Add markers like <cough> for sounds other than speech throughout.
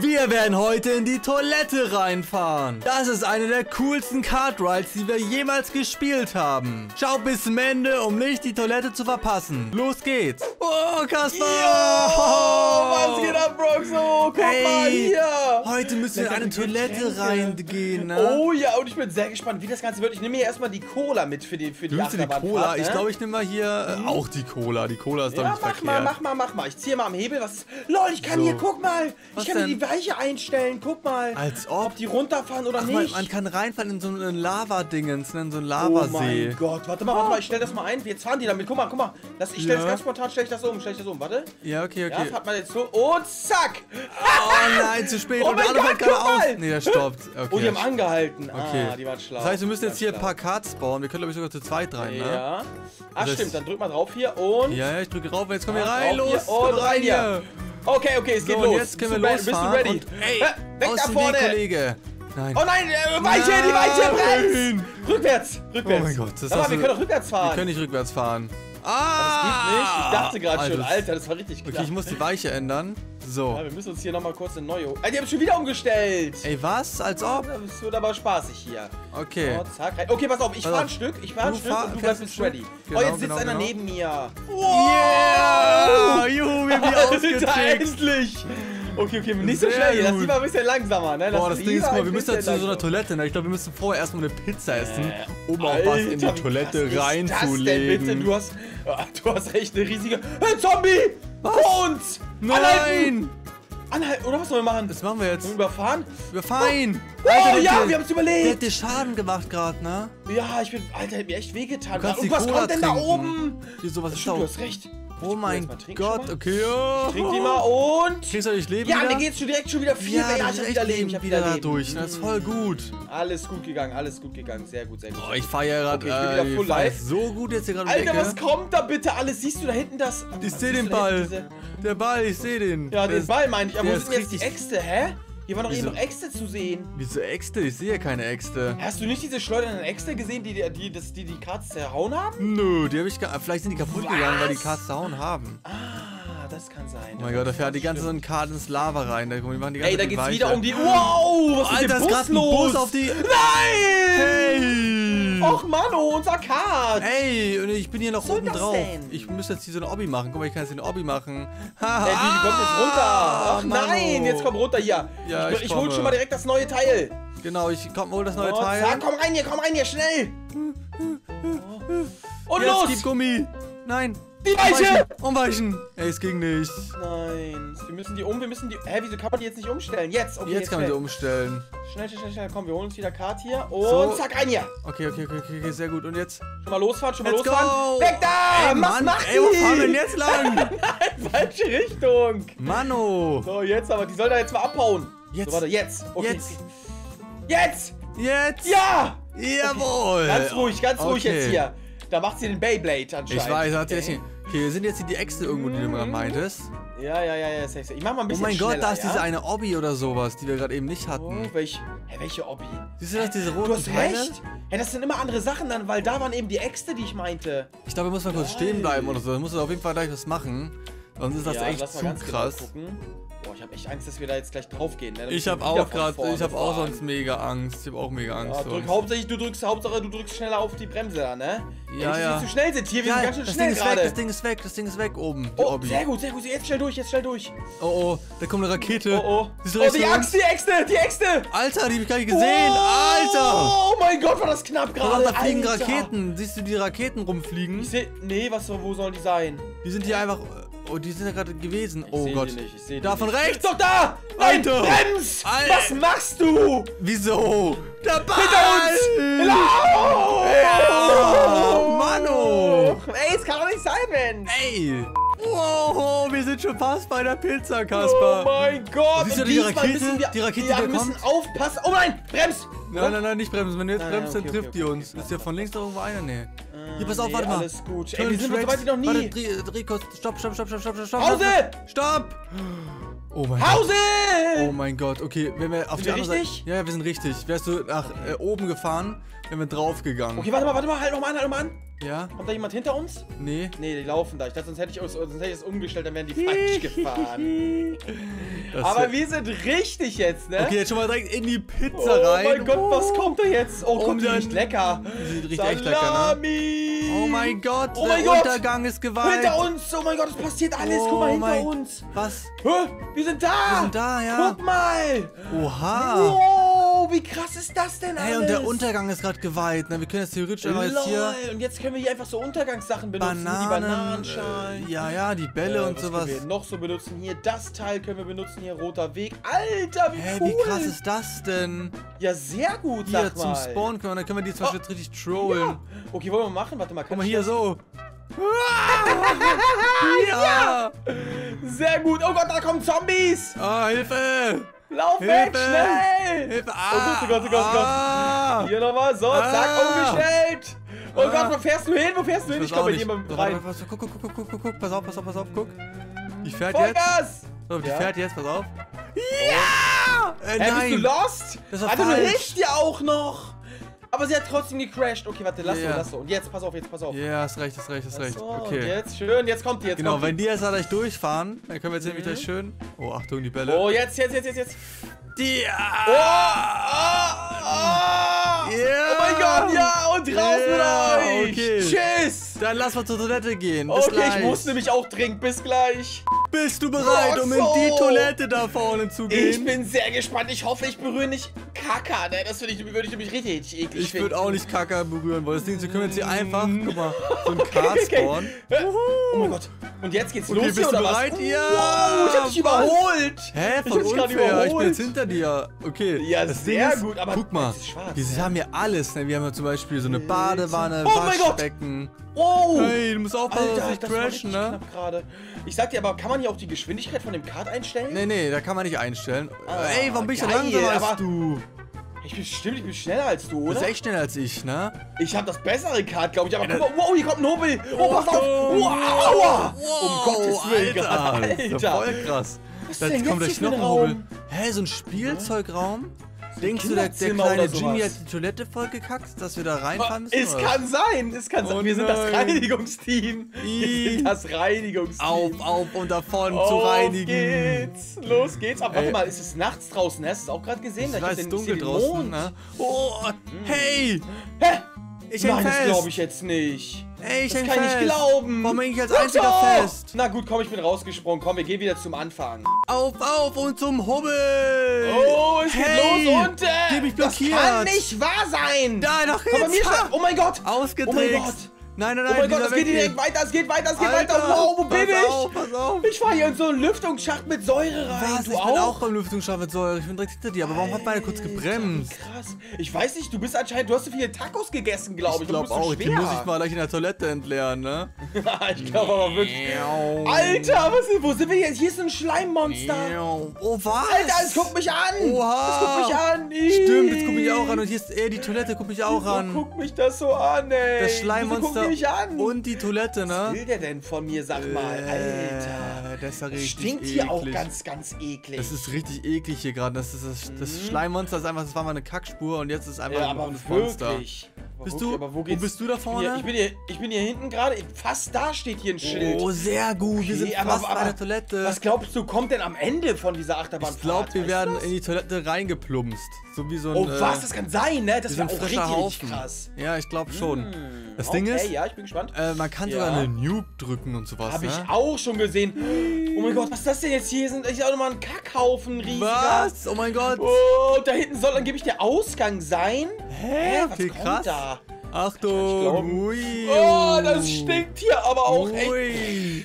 Wir werden heute in die Toilette reinfahren. Das ist eine der coolsten Kart Rides, die wir jemals gespielt haben. Schaut bis zum Ende, um nicht die Toilette zu verpassen. Los geht's. Oh, Kasper. Yo, was geht ab, Broxo? Guck Ey, mal hier. Heute müssen wir in eine Toilette reingehen, ne? Oh ja, und ich bin sehr gespannt, wie das Ganze wird. Ich nehme mir erstmal die Cola mit für die, für die die Cola. ne? Ich glaube, ich nehme mal hier äh, auch die Cola. Die Cola ist doch Ja, nicht mach verkehrt. mal, mach mal, mach mal. Ich ziehe mal am Hebel. Was ist? Lol, ich kann So. hier, guck mal. Was ich kann hier denn? die Weiche einstellen. Guck mal. Als ob. Ob die runterfahren oder Ach, man, nicht. man kann reinfallen in so einen Lava-Dingens, ne, in so Oh Lavasee. mein Gott, warte mal, warte mal, ich stell das mal ein. Jetzt fahren die damit. Guck mal, guck mal. Das, ich stell Ja. das ganz spontan, stell ich das um, stell ich das um. Warte. ja, okay, Ja, okay. fahrt mal jetzt so. Und zack. Oh nein, zu spät. <laughs> Oh Und der andere fällt gerade mal. Nee, der stoppt. Okay. Oh, die haben angehalten. Okay. Ah, die waren schlau. Das heißt, wir müssen jetzt hier ein paar Karts bauen. Wir können, glaube ich, sogar zu zweit rein, ne? Ja. Das- stimmt, dann drück mal drauf hier und. Ja, ja, ich drücke rauf. Jetzt kommen wir Ja, rein. drauf Los. hier und rein hier. Okay, okay, es So, geht und los. jetzt können wir losfahren. Bist du ready? Und, ey, Hä? weg da vorne! Weg, Kollege. Nein. Oh nein, äh, Weiche, die Weiche, bremst! Nein. Rückwärts, rückwärts. Oh mein Gott, das ist Aber wir so- können doch rückwärts Wir fahren. können nicht rückwärts fahren. Das Ah! geht nicht. Ich dachte gerade schon, Alter, das war richtig knapp. Okay, ich muss die Weiche ändern. So. ja, wir müssen uns hier nochmal kurz eine neue... Ah, die haben schon wieder umgestellt. Ey, was? Als ob? Das wird aber spaßig hier. Okay. So, zack, rein. Okay, pass auf, ich Pass fahr ein. Stück, ich fahr ein Stück und du bleibst ein ready. Stück. oh, Genau, jetzt sitzt genau, einer genau. neben mir. Yeah! Juhu, wir haben die <laughs> ausgetrickst. endlich! Okay, okay, nicht so schnell hier, lass lieber ein bisschen langsamer, ne? Lass Boah, das Ding ist, guck mal, wir müssen jetzt zu bisschen so einer. Toilette, ne? Ich glaube, wir müssen vorher erstmal eine Pizza essen, Äh, um auch was in die Alter, Toilette was Das denn bitte? reinzulegen. Du hast, ah, du hast echt eine riesige... Hey, Zombie! Vor uns! Anhalten! Nein! Anhalten! Oder was sollen wir machen? Das machen wir jetzt. Wir überfahren? Wir fahren! Oh, der ja, hat wir dir- haben's Der überlebt! hat dir Schaden gemacht gerade, ne? Ja, ich bin... Alter, hat mir echt wehgetan. Und was kommt denn da oben? Wieso, was ist Stimmt, du hast recht. Oh mein Gott, okay, ja. Trink die mal und... Kriegst du nicht Leben Ja, wieder? mir geht's schon direkt schon wieder viel ja, Ja, ich hab wieder Leben, ich hab wieder Leben. durch. Das ist voll gut. Alles gut gegangen, alles gut gegangen. Sehr gut, sehr gut. Oh, ich feiere gerade. Okay, ich bin wieder äh, full fahr live. jetzt so gut jetzt hier gerade Alter, was kommt da bitte alles? Siehst du da hinten das? Oh, Ich sehe siehst den Ball. Der Ball, ich sehe den. Ja, den Ball meine ich. Aber wo ist sind denn jetzt die Äxte, hä? Hier waren doch eben Wieso? noch Äxte zu sehen. Wieso Äxte? Ich sehe keine Äxte. Hast du nicht diese schleudernden Äxte gesehen, die die, die, das, die, die Karts zerhauen haben? Nö, die habe ich gar. Vielleicht sind die kaputt Was? gegangen, weil die Karts zerhauen haben. Ah, das kann sein. Oh mein Gott, da fährt die ganze so ein Kart ins Lava rein. Da, die machen die ganze Ey, da geht's Weiche. wieder um die... Wow, was ist Alter, ist gerade Bus ein los? Bus auf die. Nein! Hey! Och, Mano, unser Kart! Ey, und ich bin hier noch soll oben drauf. denn? Ich müsste jetzt hier so eine Obby machen. Guck mal, ich kann jetzt hier eine Obby machen. Haha. <laughs> Ey, die, die kommt jetzt runter. Ach Mano. nein, jetzt komm runter hier. Ja, ich ich ich hol schon mal direkt das neue Teil. Genau, ich komm, hol das neue Oh, Teil. zack, komm rein hier, komm rein hier, schnell. Und Jetzt los! gib Gummi. Nein. Die Weiche! Umweichen. Ey, es ging nicht. Nein, wir müssen die um, wir müssen die... Hä, wieso kann man die jetzt nicht umstellen? Jetzt, okay, Jetzt kann man schnell. umstellen. Schnell, schnell, schnell, schnell, komm, wir holen uns wieder Kart hier. Und So. zack, rein hier. Okay, okay, okay, okay, okay, sehr gut. Und jetzt? Schon mal losfahren, schon mal Let's losfahren. go! Weg da! Ey, Was Mann, macht ey, wo die? fahren wir denn jetzt lang? <laughs> Nein, falsche Richtung. Mano. So, jetzt aber, die soll da jetzt mal abhauen. Jetzt. So, warte, jetzt. Okay. Jetzt. Jetzt! Jetzt. Ja! Jawohl. Ganz ruhig, ganz ruhig Okay. jetzt hier. Da macht sie den Beyblade anscheinend. Ich weiß, hat sie okay. Okay, wir sind jetzt hier die Äxte irgendwo, die du gerade meintest. Ja, ja, ja, ja, safe, safe. Ich mach mal ein Oh bisschen mein Gott, da ist ja? diese eine Obby oder sowas, die wir gerade eben nicht Oh, hatten. welch, hä, welche Obby? Siehst du das, diese roten Du hast Teile? recht. Hä, das sind immer andere Sachen dann, weil da waren eben die Äxte, die ich meinte. Ich glaube, wir müssen mal kurz stehen bleiben oder so. Da musst du auf jeden Fall gleich was machen. Sonst ist das ja, echt zu ganz krass. Genau ich habe echt Angst, dass wir da jetzt gleich draufgehen. Ne? Ich habe auch gerade, ich habe auch sonst mega Angst. Ich habe auch mega Angst. Ja, drück, sonst. hauptsächlich, du drückst, Hauptsache, du drückst schneller auf die Bremse da, ne? Ja, Wenn ja. wir zu schnell sind. Hier, wir Ja, sind ganz schön das schnell Ding ist weg, gerade. das Ding ist weg, das Ding ist weg oben. Oh, sehr gut, sehr gut. Jetzt schnell durch, jetzt schnell durch. Oh oh, da kommt eine Rakete. Oh, oh. Oh, die Axt, uns? die Äxte, die Äxte. Alter, die hab ich gar nicht gesehen. Alter! Oh mein Gott, war das knapp gerade. da fliegen Alter. Raketen. Siehst du die Raketen rumfliegen? Ich seh, nee, was, wo sollen die sein? Die sind hier einfach. Oh, die sind ja gerade gewesen. Ich oh Gott. Nicht, Da von nicht. rechts. Doch da! Nein, Alter. Brems! Alter. Was machst du? Wieso? Der Ball! Hinter uns! Ja, Mano! Ey, es kann doch nicht sein, Mensch! Ey! Wow, wir sind schon fast bei der Pizza, Oh Kasper. mein Gott! Siehst du die Rakete? wir, Die Rakete, ja, die wir da müssen aufpassen. Oh nein, Brems! Nein, nein, nein, nicht bremsen. Wenn du jetzt Nein, bremst, dann okay, trifft okay, die okay, uns. okay. Ist ja von links noch irgendwo einer? Nee. Äh, Hier, pass auf, nee, warte mal. alles gut. Ey, wir sind so weit wie noch nie. Warte, dreh, dreh kurz. Stopp, stopp, stopp, stopp, stopp, stopp. Pause! Stopp! Oh mein Gott. Pause! Oh mein Gott, okay, wenn wir auf Sind die wir andere Seite. richtig? Ja, ja, wir sind richtig. Wärst du nach äh, oben gefahren, wären wir draufgegangen. Okay, warte mal, warte mal, halt nochmal an, halt nochmal an. Ja? Kommt da jemand hinter uns? Nee. Nee, die laufen da. Ich dachte, sonst hätte ich, es- sonst hätte ich es umgestellt, dann wären die <laughs> falsch gefahren. Das Aber wir sind richtig jetzt, ne? Okay, jetzt schon mal direkt in die Pizza Oh rein. mein Gott, was kommt da jetzt? Oh, Und kommt die riecht lecker. Die sieht richtig echt lecker, ne? Oh mein Gott, Oh der mein Gott. Untergang ist geweiht. Hinter uns! Oh mein Gott, es passiert alles! Guck mal Oh hinter uns! Was? Hä? Wir sind da! Wir sind da, ja. Guck mal! Oha. Wow, wie krass ist das denn alles? Hey, und der Untergang ist gerade geweiht. Ne? Wir können jetzt theoretisch einfach jetzt hier. Und jetzt können wir hier einfach so Untergangssachen benutzen. Bananen, die Bananenschalen. äh, ja, ja, die Bälle Äh, und was sowas. können wir noch so benutzen? Hier, das Teil können wir benutzen. Hier, roter Weg. Alter, wie Hä, cool! wie krass ist das denn? Ja, sehr gut, Hier sag zum mal. Spawn können wir, dann können wir die zum Beispiel jetzt richtig trollen. Ja. Okay, wollen wir machen? Warte mal, Guck kann mal ich hier so. <laughs> ja. Sehr gut. Oh Gott, da kommen Zombies! Ah, Hilfe! Lauf weg, Hilfe! schnell! Hilfe! Oh Gott, oh Gott, oh Gott, oh Gott. Ah. Hier nochmal, so, zack, Ah. umgestellt! Oh Ah. Gott, wo fährst du hin? Wo fährst du hin? Ich komm So, warte, rein. Guck, guck, guck, guck, guck, guck. Pass auf, pass auf, pass auf, guck. Die fährt jetzt. Vollgas! So, die Ja. fährt jetzt, pass auf. Ja! Äh, Hä, bist du lost? Das war Alter, du falsch. hilfst dir auch noch! Aber sie hat trotzdem gecrashed. Okay, warte, lass Ja. so, lass so. Und jetzt, pass auf, jetzt, pass auf. Ja, hast recht, hast recht, hast recht. So, Okay. jetzt, schön, jetzt kommt die, jetzt Genau, kommt wenn die. die jetzt gleich durchfahren, dann können wir jetzt nämlich Mhm. gleich schön. Oh, Achtung, die Bälle. Oh, jetzt, jetzt, jetzt, jetzt, jetzt. die. Oh! Ah, ah. Ja. Oh mein Gott, ja, und raus Ja, mit euch! okay. Tschüss! Dann lass mal zur Toilette gehen. Bis Okay, gleich. ich muss nämlich auch dringend. Bis gleich. Bist du bereit, um in die Toilette da vorne zu gehen? Ich bin sehr gespannt. Ich hoffe, ich berühre nicht Kaka, ne? Das würde ich, würde ich nämlich richtig eklig Ich finden. würde auch nicht Kaka berühren wollen. Das Ding, wir können jetzt hier einfach, guck mal, so ein Okay, <laughs> Kart okay, okay. spawnen. Äh, Oh mein Gott. Und jetzt geht's Okay, los bist hier, du bereit? was? Ja, Wow, ich hab dich was? überholt. Hä, Ich voll dich gerade unfair. Ich bin jetzt hinter dir. Okay. Ja, das sehr ist, gut, aber guck mal, schwarz, wir ja. haben hier alles. Ne? Wir haben ja zum Beispiel so eine Badewanne, Oh mein Gott. Oh! Hey, du musst aufpassen, Alter, dass nicht das crashen, ne? gerade. Ich sag dir, aber kann man hier auch die Geschwindigkeit von dem Kart einstellen? Nee, nee, da kann man nicht einstellen. Ah, Ey, warum bin ich so langsamer als du? Ich bin stimmt, ich bin schneller als du, Du bist oder? echt schneller als ich, ne? Ich habe das bessere Kart, glaube ich. Aber Ja, guck mal, wow, hier kommt ein Hobel. Oh, pass auf. Wow, aua. Wow, um Gottes Willen, Alter. gerade, Das ist ja Alter. voll krass. Was Da denn kommt jetzt gleich hier noch für ein ein Hobel. Raum? Hä, so ein Spielzeugraum? Denkst du, der, der kleine Jimmy hat die Toilette vollgekackt, dass wir da reinfahren müssen? Es oder? kann sein, es kann Oh sein. Wir sind das nein. Reinigungsteam. Wir sind das Reinigungsteam. Auf, auf und davon zu Auf reinigen. geht's. Los geht's. Aber warte Ey. mal, ist es nachts draußen? Hast du es auch gerade gesehen? Es Da ist dunkel draußen, ne? Oh, hey! Hä? Ich Nein, das glaube ich jetzt nicht. Ey, ich das kann ich fest. nicht glauben. Warum häng ich als Guck einziger fest? Na gut, komm, ich bin rausgesprungen. Komm, wir gehen wieder zum Anfang. Auf, auf und zum Hubbel! Oh, es hey, geht los und äh, Die hab ich das blockiert. kann nicht wahr sein. Da, doch Komm bei jetzt! mir schnell. Oh mein Gott. Ausgetrickst! Oh mein Gott. Nein, nein, Oh nein, mein Gott, es geht direkt weiter, es geht weiter, es geht Alter, weiter. Wow, wo bin pass ich? Auf, pass auf! Ich fahre hier in so einen Lüftungsschacht mit Säure rein. Was? Du ich auch? bin auch beim Lüftungsschacht mit Säure. Ich bin direkt hinter dir. Aber warum hat meine kurz gebremst? Krass. Ich weiß nicht, du bist anscheinend, du hast so viele Tacos gegessen, glaube ich. Ich glaube bist so auch. Die muss ich mal gleich in der Toilette entleeren, ne? <laughs> ich glaube aber wirklich. Alter, was ist, wo sind wir jetzt? Hier ist ein Schleimmonster. Oh, was? Alter, es guckt mich an. Oha. Es guckt mich an. Stimmt, jetzt guck mich auch an. Und hier ist eher die Toilette, guck mich auch Wieso an. guckt mich das so an, ey? Das Schleimmonster guckt mich an? und die Toilette, Was ne? will der denn von mir, sag mal? Alter. Äh, Das ist ja richtig stinkt eklig. hier auch ganz, ganz eklig. Das ist richtig eklig hier gerade. Das, ist das, das Schleimmonster ist einfach, das war mal eine Kackspur und jetzt ist es einfach ja, ein aber Monster. wirklich. Bist du- aber wo, wo geht's? bist du da Ich bin vorne? hier- Ich bin hier, ich bin hier hinten gerade. Fast da steht hier ein Schild. Oh, sehr gut. wir Okay, sind aber- fast aber bei der Toilette. Was glaubst du, kommt denn am Ende von dieser Achterbahn? ich glaube, wir werden in die Toilette reingeplumpst. So wie so ein. Oh, äh, was? Das kann sein, ne? Das wäre auch richtig Haufen. krass. Ja, ich glaube schon. Hm, Das Ding okay, ist, ja, ich bin gespannt. Äh, man kann Ja. sogar eine Nuke drücken und sowas. Habe ne? ich auch schon gesehen. Oh mein Gott, was ist das denn jetzt hier? Sind ist auch nochmal ein Kackhaufen riesiger. Was? Oh mein Gott. Oh, da hinten soll angeblich der Ausgang sein. Hä? was Okay, kommt krass. da? Achtung. Ui. Oh, das stinkt hier aber auch echt. Ui.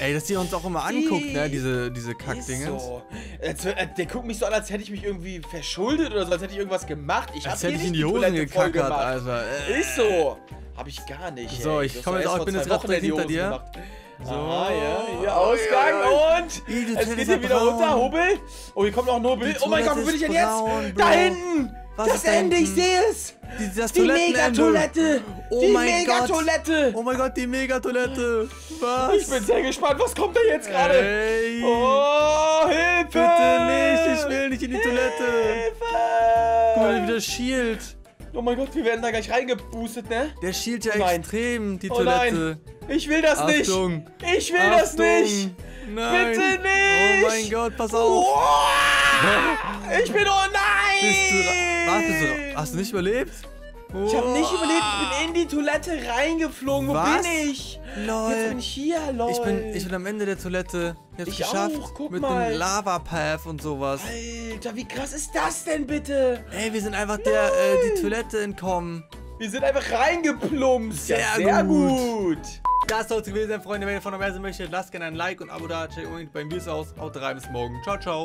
Ey, dass die uns auch immer anguckt, ne? Diese, diese Ist Kackdingens. so. Äh, der guckt mich so an, als hätte ich mich irgendwie verschuldet oder so, als hätte ich irgendwas gemacht. Ich Als hätte ich in die Hosen gekackert. Alter. Ist so. Hab ich gar nicht. So, ey. ich Du hast komm doch jetzt auch- ich bin jetzt die hinter dir. gemacht. So. Aha, ja, hier Ui, Ausgang ui. und es geht hier ja wieder runter, braun. Hobel. Oh, hier kommt noch ein. Die Oh mein Gott, wo bin ich denn jetzt? braun, da hinten. Was das Ende, ich sehe es. Die, das Die. Megatoilette. Oh die mein Gott. Megatoilette. Oh mein Gott, die Megatoilette. Was? Ich bin sehr gespannt, was kommt da jetzt gerade? Ey. Oh, Hilfe! Bitte nicht, ich will nicht in die Toilette. Hilfe! Guck mal, wieder Shield. Oh mein Gott, wir werden da gleich reingeboostet, ne? Der schielt ja Nein. extrem, die Oh Toilette. nein. Ich will das Achtung. nicht. Ich will das Achtung. nicht. Nein. Bitte nicht. Oh mein Gott, pass auf. Oh, ich bin, oh nein. Bist du, ra- hast du nicht überlebt? Ich habe nicht überlebt, ich bin in die Toilette reingeflogen. Wo Was? bin ich? Lol. Jetzt bin ich hier, lol. Ich bin, ich bin am Ende der Toilette. Ich hab's Ich geschafft. auch, guck mit mal. dem Lava Path und sowas. Alter, wie krass ist das denn bitte? Ey, wir sind einfach der äh, die Toilette entkommen. Wir sind einfach reingeplumpst. ja, Sehr sehr gut. gut. Das soll es gewesen sein, Freunde. Wenn ihr von der Weise möchtet, lasst gerne ein Like und ein Abo da. Checkt unbedingt beim Videos aus. Haut rein, bis morgen. Ciao, ciao.